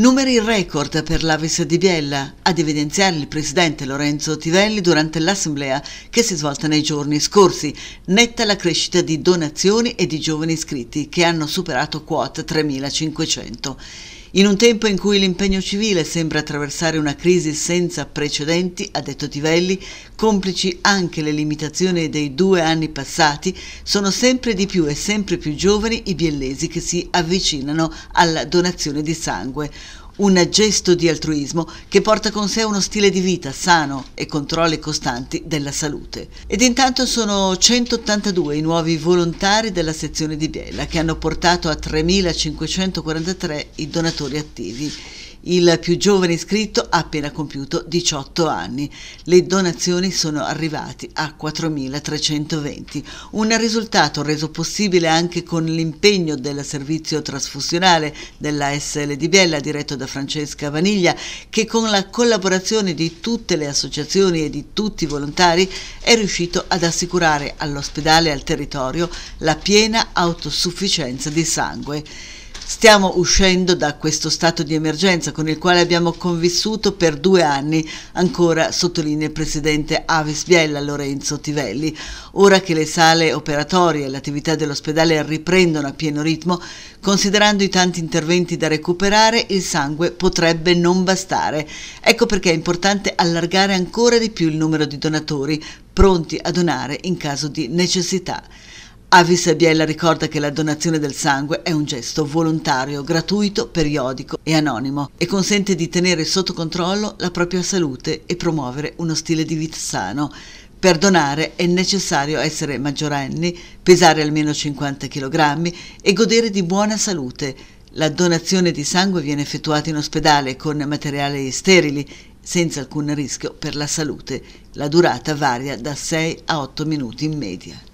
Numeri record per l'Avis di Biella, ad evidenziare il presidente Lorenzo Tivelli durante l'assemblea che si è svolta nei giorni scorsi. Netta la crescita di donazioni e di giovani iscritti che hanno superato quota 3.500. In un tempo in cui l'impegno civile sembra attraversare una crisi senza precedenti, ha detto Tivelli, complici anche le limitazioni dei due anni passati, sono sempre di più e sempre più giovani i biellesi che si avvicinano alla donazione di sangue un gesto di altruismo che porta con sé uno stile di vita sano e controlli costanti della salute. Ed intanto sono 182 i nuovi volontari della sezione di Biella che hanno portato a 3.543 i donatori attivi. Il più giovane iscritto ha appena compiuto 18 anni. Le donazioni sono arrivate a 4.320, un risultato reso possibile anche con l'impegno del servizio trasfusionale della SL di Biella diretto da Francesca Vaniglia che con la collaborazione di tutte le associazioni e di tutti i volontari è riuscito ad assicurare all'ospedale e al territorio la piena autosufficienza di sangue. Stiamo uscendo da questo stato di emergenza con il quale abbiamo convissuto per due anni, ancora sottolinea il presidente Avis Biella Lorenzo Tivelli. Ora che le sale operatorie e l'attività dell'ospedale riprendono a pieno ritmo, considerando i tanti interventi da recuperare, il sangue potrebbe non bastare. Ecco perché è importante allargare ancora di più il numero di donatori pronti a donare in caso di necessità. Avis Biella ricorda che la donazione del sangue è un gesto volontario, gratuito, periodico e anonimo e consente di tenere sotto controllo la propria salute e promuovere uno stile di vita sano. Per donare è necessario essere maggiorenni, pesare almeno 50 kg e godere di buona salute. La donazione di sangue viene effettuata in ospedale con materiali sterili, senza alcun rischio per la salute. La durata varia da 6 a 8 minuti in media.